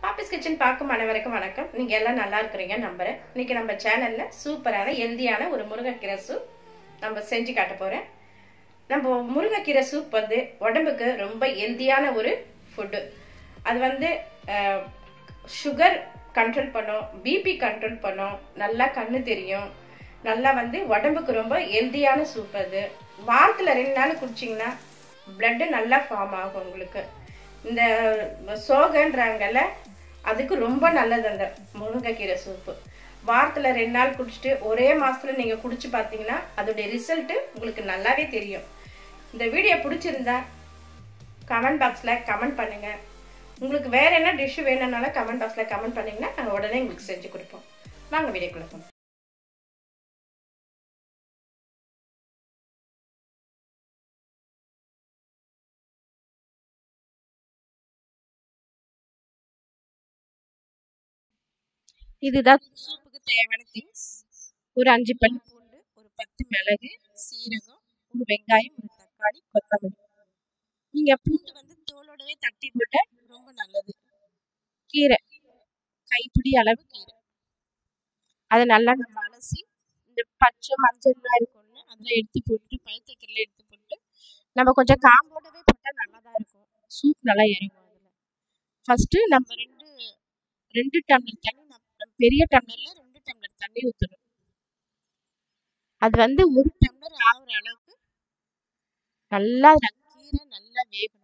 பாப்பிஸ் kitchen பார்க்கும் அனைவருக்கும் வணக்கம். நீங்க எல்லாம் நல்லா இருக்கிறீங்க நம்புறேன். இன்னைக்கு நம்ம சேனல்ல சூப்பரான ஹெல்தியான ஒரு முருங்கைக்கீரை சூப் நம்ம செஞ்சு காட்ட போறேன். நம்ம முருங்கைக்கீரை சூப் வந்து உடம்புக்கு ரொம்ப ஹெல்தியான ஒரு ஃபுட்டு அது வந்து சுகர் கண்ட்ரோல் பண்ணும் பிபி கண்ட்ரோல் பண்ணும். நல்லா கண்ணு தெரியும். நல்லா வந்து உடம்புக்கு ரொம்ப ஹெல்தியான சூப் அது. வாரத்தில் ரெண்டு நாள் குடிச்சிங்கன்னா பிளட்டு நல்லா ஃபார்ம் ஆகும் உங்களுக்கு. இந்த சோகன்றாங்கல்ல அதுக்கு ரொம்ப நல்லது அந்த முருங்கைக்கீரை சூப்பு. வாரத்தில் ரெண்டு நாள் குடிச்சிட்டு ஒரே மாதத்தில் நீங்கள் குடிச்சு பார்த்தீங்கன்னா அதோடைய ரிசல்ட்டு உங்களுக்கு நல்லாவே தெரியும். இந்த வீடியோ பிடிச்சிருந்தா கமெண்ட் பாக்ஸில் கமெண்ட் பண்ணுங்கள் உங்களுக்கு வேறு என்ன டிஷ்ஷு வேணும்னாலும் கமெண்ட் பாக்ஸில் கமெண்ட் பண்ணிங்கன்னா நாங்கள் உடனே உங்களுக்கு செஞ்சு கொடுப்போம். வாங்க வீடியோ போகணும் இதுதான் சூப்புக்கு தேவையான திங்ஸ் ஒரு அஞ்சு பல் பூண்டு ஒரு பத்து மிளகு சீரகம் ஒரு வெங்காயம் ஒரு தக்காளி கொத்தமல்லி. நீங்கள் பூண்டு வந்து தோலோடவே தட்டி போட்டால் ரொம்ப நல்லது. கீரை. கைப்பிடி அளவு கீரை. அதை நல்லா நம்ம அலசி இந்த பச்சை மஞ்சள்லாம் இருக்கும்ல அதெல்லாம் எடுத்து போட்டு பழுத்த கீரை எடுத்து போட்டு நம்ம கொஞ்சம் காம்போடவே போட்டால் நல்லா தான் இருக்கும். சூப் நல்லா இறங்கும் அதில். ஃபஸ்ட்டு நம்ம ரெண்டு ரெண்டு டம்ளர் தண்ணி பெரிய டம்ளரில் ரெண்டு டம்ளர் தண்ணி ஊற்றணும் அது வந்து ஒரு டம்ளர் ஆகுற அளவுக்கு நல்லா கீரை நல்லா வேகணும்.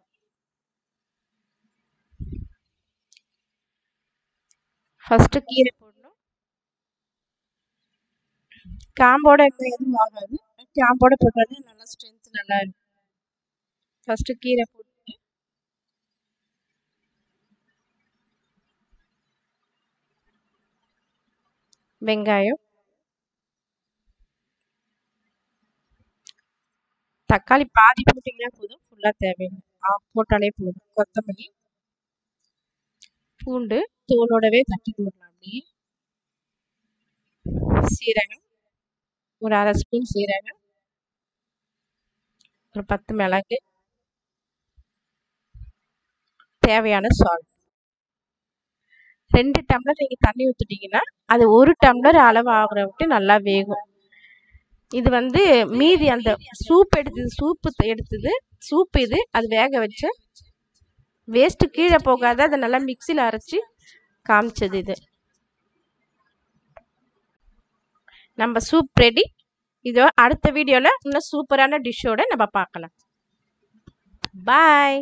ஃபஸ்ட்டு கீரை போடணும். காம்போட இருந்தால் எதுவும் ஆகாது. காம்போட போட்டாலே நல்லா ஸ்ட்ரென்த் நல்லா இருக்கும். ஃபஸ்ட்டு கீரை போட்டு வெங்காயம் தக்காளி பாதி போட்டிங்கன்னா போதும். ஃபுல்லாக தேவையில்லை ஆஃப் போட்டாலே போதும். கொத்தமல்லி பூண்டு தோலோடவே தட்டி போடலாம் அப்படியே. சீரகம் ஒரு அரை ஸ்பூன் சீரகம் ஒரு பத்து மிளகு தேவையான சால்ட் ரெண்டு டம்ளர் நீங்கள் தண்ணி ஊற்றிட்டிங்கன்னா அது ஒரு டம்ளர் அளவு ஆகிற விட்டு நல்லா வேகும். இது வந்து மீதி அந்த சூப் எடுத்தது சூப்பு எடுத்தது சூப் இது அது வேக வச்ச வேஸ்ட்டு கீழே போகாத அதை நல்லா மிக்சியில் அரைச்சி காமிச்சது இது. நம்ம சூப் ரெடி இதோ அடுத்த வீடியோவில் இன்னும் சூப்பரான டிஷ்ஷோட நம்ம பார்க்கலாம். பாய்